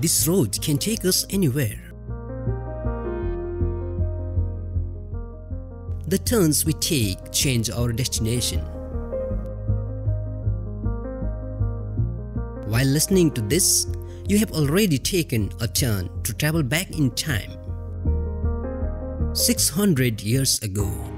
this road can take us anywhere. The turns we take change our destination. While listening to this, you have already taken a turn to travel back in time. 600 years ago.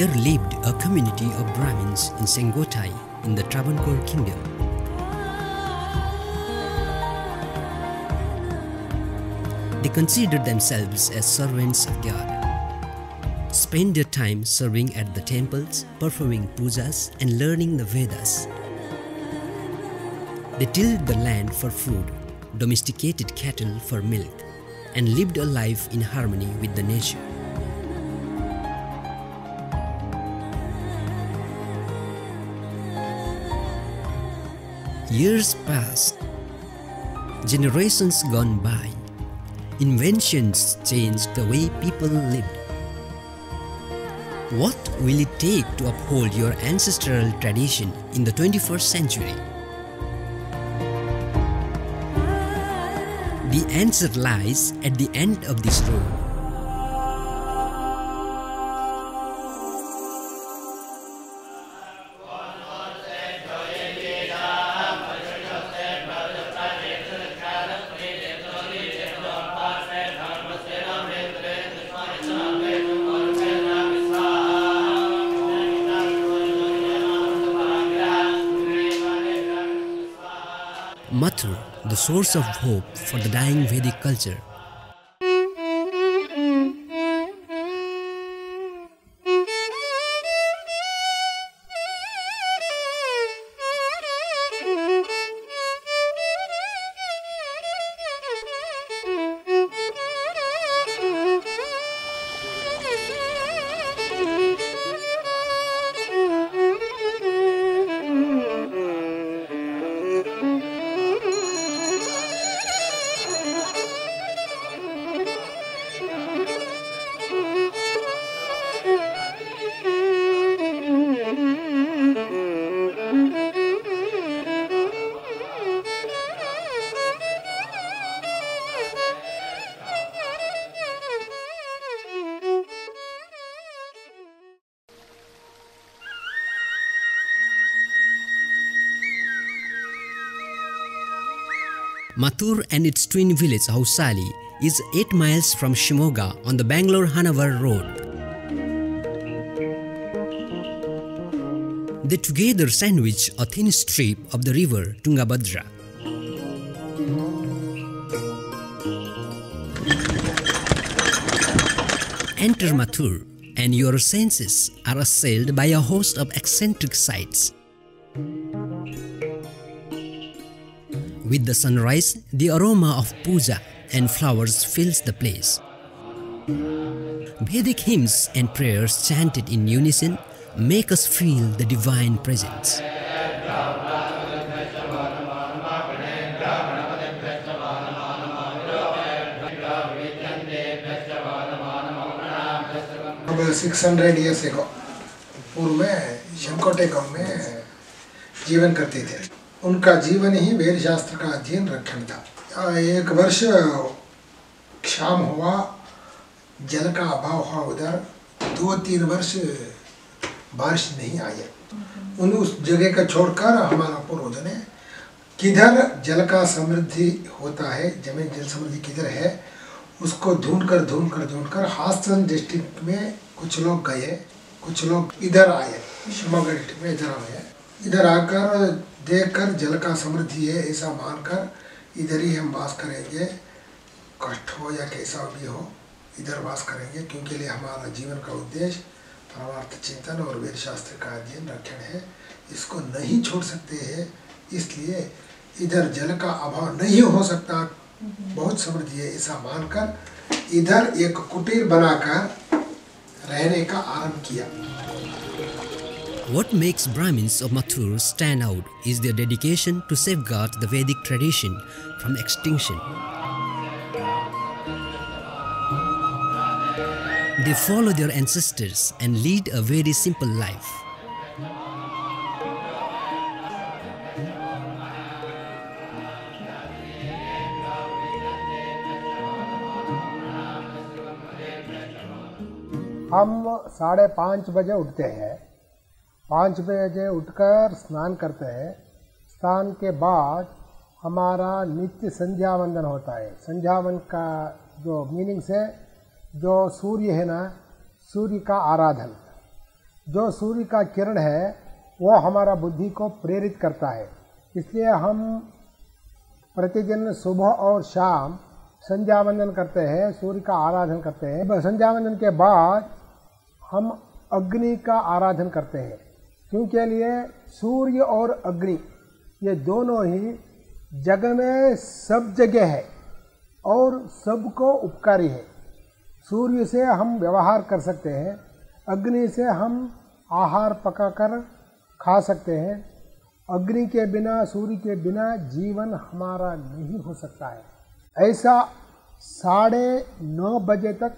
There lived a community of Brahmins in Sengotai in the Travancore kingdom. They considered themselves as servants of God. Spend their time serving at the temples, performing pujas, and learning the Vedas. They tilled the land for food, domesticated cattle for milk, and lived a life in harmony with the nature. Years passed, generations gone by, inventions changed the way people lived. What will it take to uphold your ancestral tradition in the 21st century? The answer lies at the end of this road. Mathur, the source of hope for the dying Vedic culture. Mathur and its twin village Hosahalli is 8 miles from Shimoga on the Bangalore-Honnavar road. They together sandwich a thin strip of the river Tungabhadra. Enter Mathur and your senses are assailed by a host of eccentric sights. With the sunrise, the aroma of puja and flowers fills the place. Vedic hymns and prayers chanted in unison make us feel the divine presence. अब six hundred years ago पूर्व में शंकोटे गांव में जीवन करते थे उनका जीवन ही वेद शास्त्र का अध्ययन रक्षण था। एक वर्ष शाम हुआ जल का अभाव हुआ उधर। दो तीन वर्ष बारिश नहीं आई उन उस जगह का छोड़कर हमारा पूर्वज ने किधर जल का समृद्धि होता है ज़मीन जल समृद्धि किधर है उसको ढूंढ कर ढूंढ कर ढूंढ कर हासन डिस्ट्रिक्ट में कुछ लोग गए कुछ लोग इधर आए शिवमोगा डिस्ट्रिक्ट में इधर आए। इधर आकर देखकर जल का समृद्धि है, ऐसा मानकर इधर ही हम वास करेंगे। कष्ट हो या कैसा भी हो, इधर वास करेंगे, क्योंकि लिए हमारा जीवन का उद्देश्य परमार्थ चिंतन और वेद शास्त्र का अध्ययन, रक्षण है। इसको नहीं छोड़ सकते हैं, इसलिए इधर जल का अभाव नहीं हो सकता, बहुत समृद्धि है, ऐसा मानकर इधर एक कुटीर बनाकर रहने का आरंभ किया। What makes Brahmins of Mathur stand out is their dedication to safeguard the Vedic tradition from extinction. They follow their ancestors and lead a very simple life. हम साढ़े पाँच बजे उठते हैं पाँच बजे उठकर स्नान करते हैं। स्नान के बाद हमारा नित्य संध्या वंदन होता है। संध्या वंदन का जो मीनिंग्स है, जो सूर्य है ना, सूर्य का आराधन। जो सूर्य का किरण है, वो हमारा बुद्धि को प्रेरित करता है। इसलिए हम प्रतिदिन सुबह और शाम संध्या वंदन करते हैं, सूर्य का आराधन करते हैं। संध्या वंदन के बाद हम अग्नि का आराधन करते हैं। क्योंकि लिए सूर्य और अग्नि, ये दोनों ही जग में सब जगह है और सबको उपकारी है। सूर्य से हम व्यवहार कर सकते हैं, अग्नि से हम आहार पकाकर खा सकते हैं। अग्नि के बिना, सूर्य के बिना जीवन हमारा नहीं हो सकता है। ऐसा साढ़े नौ बजे तक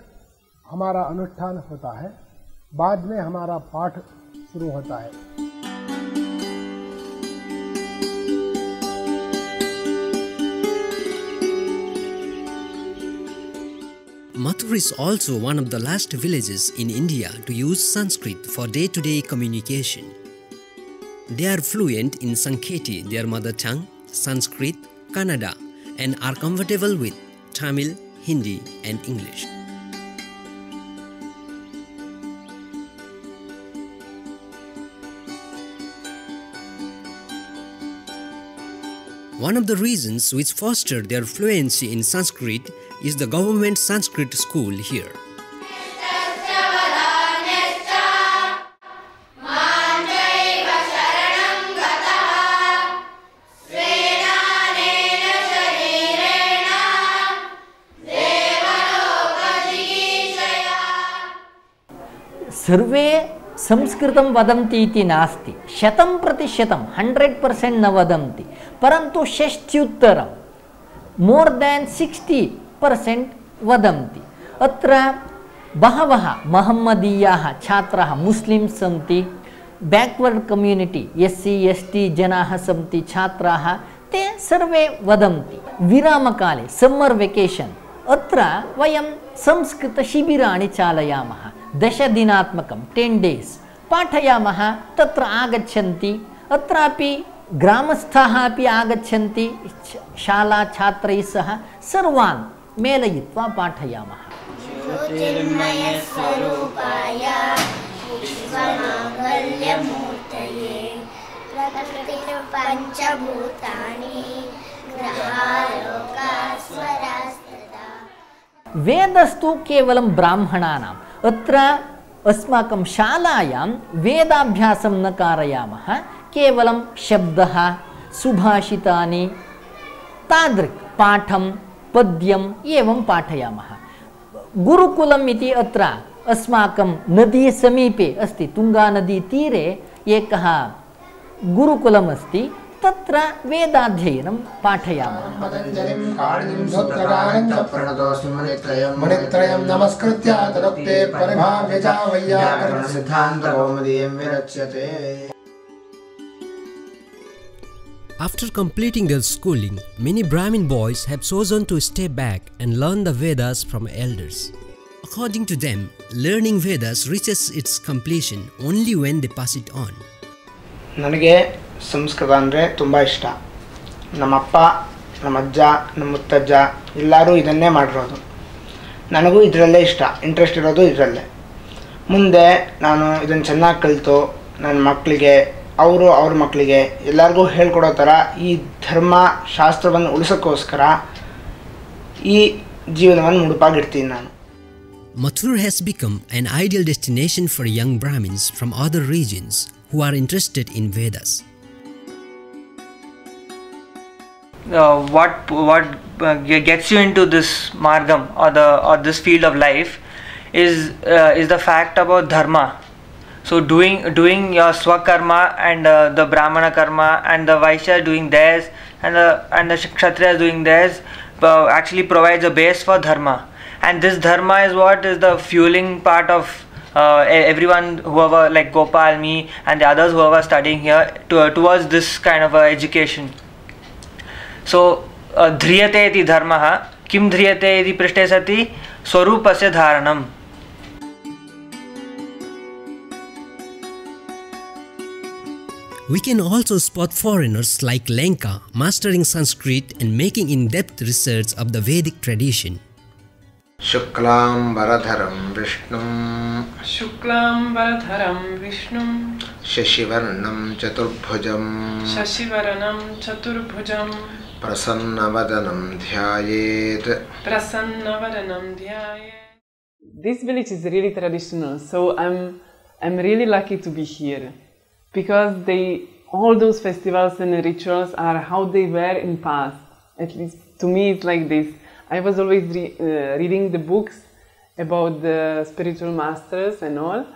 हमारा अनुष्ठान होता है। बाद में हमारा पाठ शुरू होता है Mathur is also one of the last villages in India to use Sanskrit for day-to-day -day communication. They are fluent in Sanketi, their mother tongue, Sanskrit, Kannada, and are comfortable with Tamil, Hindi, and English. One of the reasons which fostered their fluency in Sanskrit is the government Sanskrit school here. सर्वे संस्कृतं वदन्ति इति नास्ति शतं प्रतिशतं hundred percent न वदन्ति। परन्तु षष्ट्युत्तरं मोर् देन् सिक्स्टि पर्सेण्ट् वदन्ति। अत्र बहवः महम्मदीयाः छात्राः मुस्लिम्स् सन्ति backward community S C S T जनाः सन्ति, छात्राः, ते सर्वे वदन्ति। विरामकाले सम्मर् वेकेशन् अत्र वयं संस्कृतशिबिराणि चालयामः। दशदिनात्मकं टेन् डेस् पाठयामः तत्र आगच्छन्ति। अत्रापि ग्रामस्थाः अपि आगच्छन्ति शालाछात्रैः सह सर्वान् मेलयित्वा पाठयामः। वेदस्तु केवलं ब्राह्मणानाम् अत्र अस्माकं शालायां वेदाभ्यासं न कारयामः, केवलं शब्दः, सुभाषितानि, तादृक् पाठं, पद्यम् एवं पाठयामः। गुरुकुलम् इति अत्र अस्माकं नदी समीपे अस्ति तुङ्गानदीतीरे एकः गुरुकुलमस्ति तत्र वेदाध्ययनं पाठयामः पतञ्जलिं काणिं सूत्रकारं च प्रणतोऽस्मि मुनित्रयं मुनित्रयं नमस्कृत्य तदुक्ते परिभाव्यजा वैयाकरणसिद्ध सिद्धान्तकौमुदीयं विरच्यते After completing their schooling, many Brahmin boys have chosen to stay back and learn the Vedas from elders. According to them, learning Vedas reaches its completion only when they pass it on. ನನಗೆ ಸಂಸ್ಕೃತ ಅಂದರೆ ತುಂಬ ಇಷ್ಟ. ನಮ್ಮಪ್ಪ ನಮ್ಮ ಅಜ್ಜ ನಮ್ಮ ಮುತ್ತಜ್ಜ ಎಲ್ಲರೂ ಇದನ್ನೇ ಮಾಡಿರೋದು. ನನಗೂ ಇದರಲ್ಲೇ ಇಷ್ಟ. ಇಂಟ್ರೆಸ್ಟ್ ಇರೋದು ಇದರಲ್ಲೇ. ಮುಂದೆ ನಾನು ಇದನ್ನು ಚೆನ್ನಾಗಿ ಕಲಿತು ನನ್ನ ಮಕ್ಕಳಿಗೆ ಅವರು ಅವ್ರ ಮಕ್ಕಳಿಗೆ ಎಲ್ಲರಿಗೂ ಹೇಳ್ಕೊಡೋ ಥರ ಈ ಧರ್ಮ ಶಾಸ್ತ್ರವನ್ನು ಉಳಿಸೋಕ್ಕೋಸ್ಕರ ಈ ಜೀವನವನ್ನು ಮುಡುಪಾಗಿಡ್ತೀನಿ ನಾನು. Mathur has become an ideal destination for young Brahmins from other regions who are interested in Vedas. Uh, what what uh, gets you into this margam or the or this field of life is uh, is the fact about dharma so doing doing your swakarma and uh, the brahmana karma and the vaishya doing theirs and the and the kshatriyas doing theirs uh, actually provides a base for dharma and this dharma is what is the fueling part of uh, everyone whoever like Gopal, me, and the others whoever studying here to, towards this kind of uh, education. Uh, ध्रियते इति धर्मः किं ध्रियते इति पृष्टे सति स्वरूपस्य धारणम् We can also spot foreigners like Lenka mastering Sanskrit and making in depth research of the Vedic tradition. शुक्लाम्बरधरं विष्णुं शुक्लाम्बरधरं विष्णुं शशिवर्णं चतुर्भुजं शशिवर्णं चतुर्भुजं Prasannavadanam dhyayet. Prasannavadanam dhyayet. This village is really traditional, so I'm I'm really lucky to be here because they all those festivals and rituals are how they were in past. At least to me, it's like this. I was always re- uh, reading the books about the spiritual masters and all,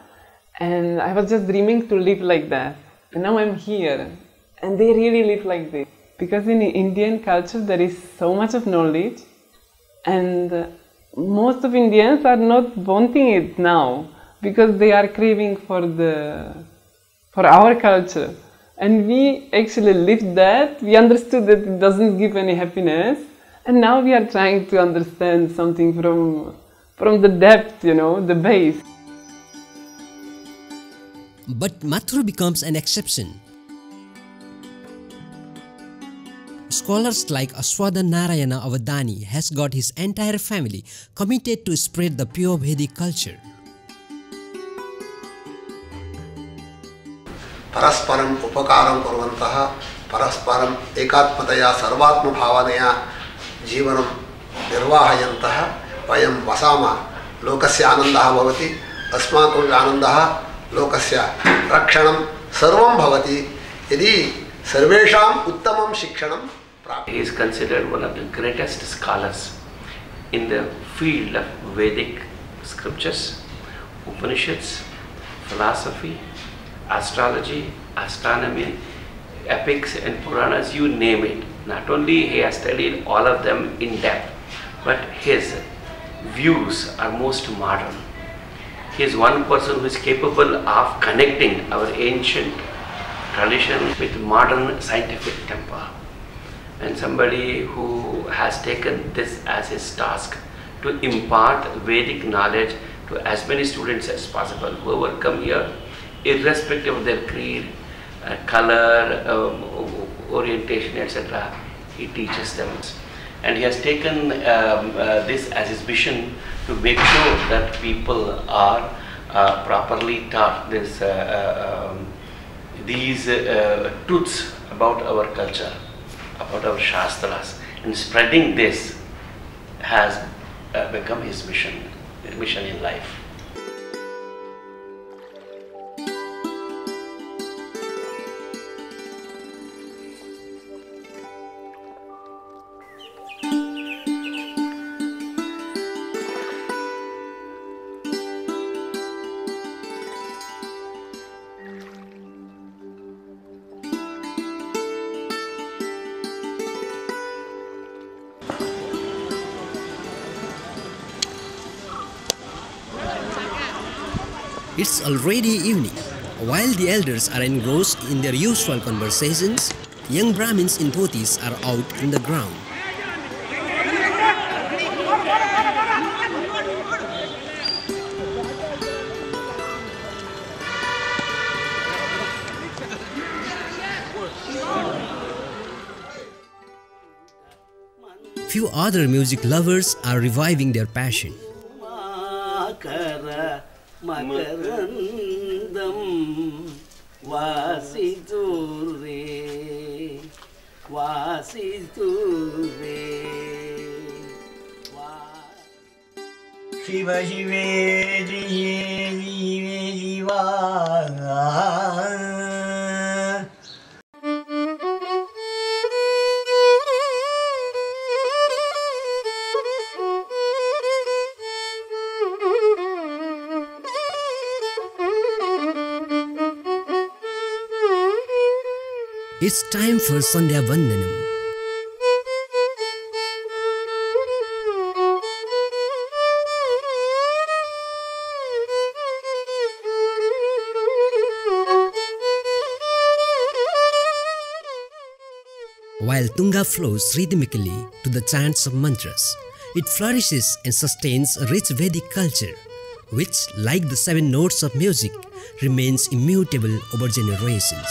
and I was just dreaming to live like that. And now I'm here, and they really live like this because in Indian culture there is so much of knowledge, and uh, most of Indians are not wanting it now because they are craving for the for our culture. And we actually lived that. We understood that it doesn't give any happiness. And now we are trying to understand something from from the depth, you know, the base. But Mathura becomes an exception. Scholars like Aswada Narayana Avadani has got his entire family committed to spread the pure Vedic culture. परस्परम् उपकारं कुर्वन्तः परस्परम् एकात्मतया सर्वात्मभावनया जीवनं निर्वाहयन्तः वयं वसामः लोकस्य आनन्दः भवति अस्माकम् आनन्दः लोकस्य रक्षणं सर्वं भवति यदि सर्वेषाम् उत्तमं शिक्षणं He is considered one of the greatest scholars in the field of Vedic scriptures, Upanishads, philosophy, astrology, astronomy, epics and Puranas, you name it. Not only he has studied all of them in depth, but his views are most modern. He is one person who is capable of connecting our ancient tradition with modern scientific temper. And somebody who has taken this as his task to impart Vedic knowledge to as many students as possible. Whoever come here, irrespective of their creed, uh, color, um, orientation, etc., he teaches them. And he has taken um, uh, this as his mission to make sure that people are uh, properly taught this, uh, uh, um, these uh, truths about our culture, about our shastras, and spreading this has uh, become his mission, mission in life. It's already evening. While the elders are engrossed in their usual conversations, young Brahmins in dhotis are out in the ground. Few other music lovers are reviving their passion. മകരന്തം വാസിതൂറേ വാസിതൂറേ Shiva ശിവേരിയേ It's time for Sandhya Vandanam. While Tunga flows rhythmically to the chants of mantras, it flourishes and sustains a rich Vedic culture, which, like the seven notes of music, remains immutable over generations.